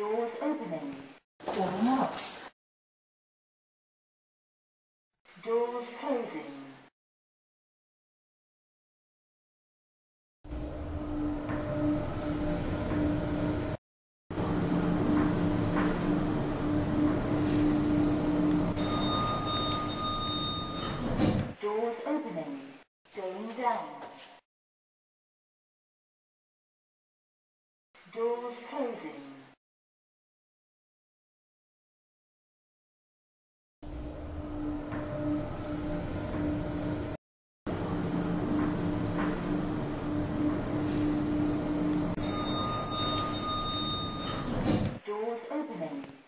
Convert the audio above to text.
doors opening. Falling up. Doors closing. Doors opening. Going down. Doors closing. opening.